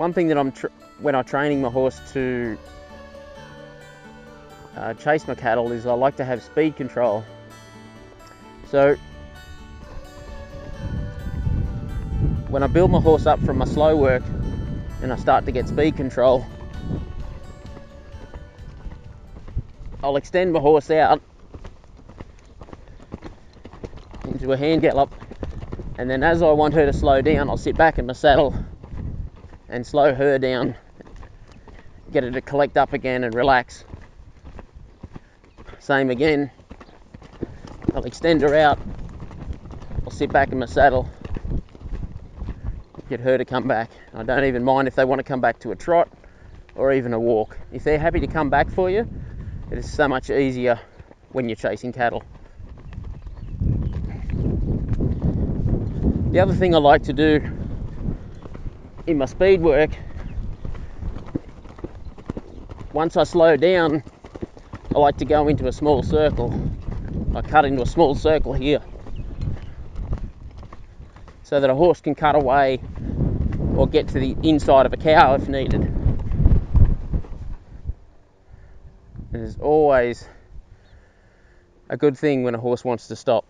one thing that I'm when I'm training my horse to uh, chase my cattle is I like to have speed control. So when I build my horse up from my slow work and I start to get speed control, I'll extend my horse out into a hand gallop and then as I want her to slow down I'll sit back in my saddle and slow her down. Get her to collect up again and relax. Same again. I'll extend her out. I'll sit back in my saddle. Get her to come back. I don't even mind if they want to come back to a trot or even a walk. If they're happy to come back for you it is so much easier when you're chasing cattle. The other thing I like to do in my speed work, once I slow down, I like to go into a small circle. I cut into a small circle here so that a horse can cut away or get to the inside of a cow if needed. It is always a good thing when a horse wants to stop.